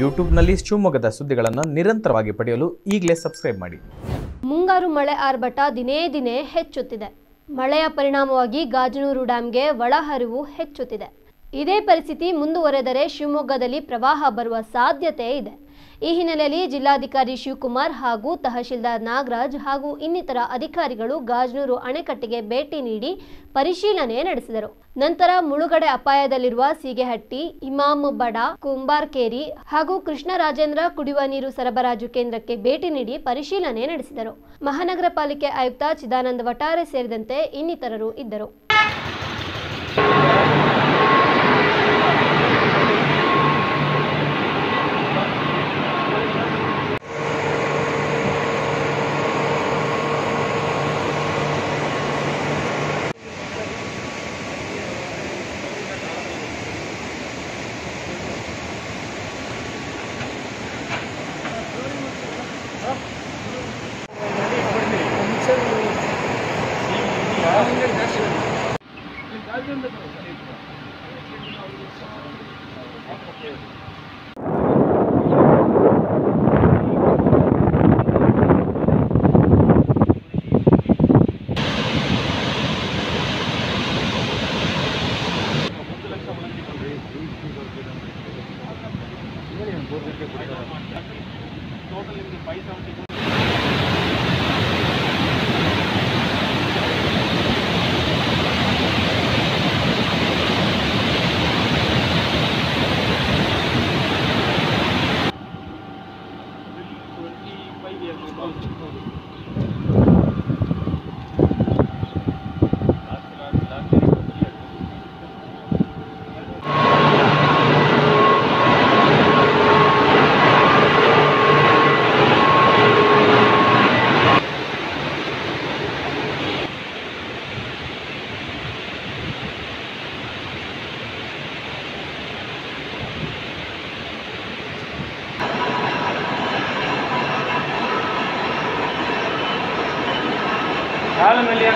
ಯೂಟ್ಯೂಬ್ನಲ್ಲಿ ಶಿವಮೊಗ್ಗದ ಸುದ್ದಿಗಳನ್ನು ನಿರಂತರವಾಗಿ ಪಡೆಯಲು ಈಗಲೇ ಸಬ್ಸ್ಕ್ರೈಬ್ ಮಾಡಿ. ಮುಂಗಾರು ಮಳೆ ಆರ್ಭಟ ದಿನೇ ದಿನೇ ಹೆಚ್ಚುತ್ತಿದೆ. ಮಳೆಯ ಪರಿಣಾಮವಾಗಿ ಗಾಜನೂರು ಡ್ಯಾಂಗೆ ಒಳಹರಿವು ಹೆಚ್ಚುತ್ತಿದೆ. ಇದೇ ಪರಿಸ್ಥಿತಿ ಮುಂದುವರೆದರೆ ಶಿವಮೊಗ್ಗದಲ್ಲಿ ಪ್ರವಾಹ ಬರುವ ಸಾಧ್ಯತೆ ಇದೆ. ಈ ಹಿನ್ನೆಲೆಯಲ್ಲಿ ಜಿಲ್ಲಾಧಿಕಾರಿ ಶಿವಕುಮಾರ್ ಹಾಗೂ ತಹಶೀಲ್ದಾರ್ ನಾಗರಾಜ್ ಹಾಗೂ ಇನ್ನಿತರ ಅಧಿಕಾರಿಗಳು ಗಾಜನೂರು ಅಣೆಕಟ್ಟೆಗೆ ಭೇಟಿ ನೀಡಿ ಪರಿಶೀಲನೆ ನಡೆಸಿದರು. ನಂತರ ಮುಳುಗಡೆ ಅಪಾಯದಲ್ಲಿರುವ ಸೀಗೆಹಟ್ಟಿ, ಇಮಾಮ್ ಬಡ, ಕುಂಬಾರ್ಕೇರಿ ಹಾಗೂ ಕೃಷ್ಣರಾಜೇಂದ್ರ ಕುಡಿಯುವ ನೀರು ಸರಬರಾಜು ಕೇಂದ್ರಕ್ಕೆ ಭೇಟಿ ನೀಡಿ ಪರಿಶೀಲನೆ ನಡೆಸಿದರು. ಮಹಾನಗರ ಪಾಲಿಕೆ ಆಯುಕ್ತ ಚಿದಾನಂದ ವಟಾರೆ ಸೇರಿದಂತೆ ಇನ್ನಿತರರು ಇದ್ದರು. ಟೋಟಲ್ ನಿಮಗೆ ಫೈವ್ ಸೆವೆಂಟಿ చాలా మళ్ళీ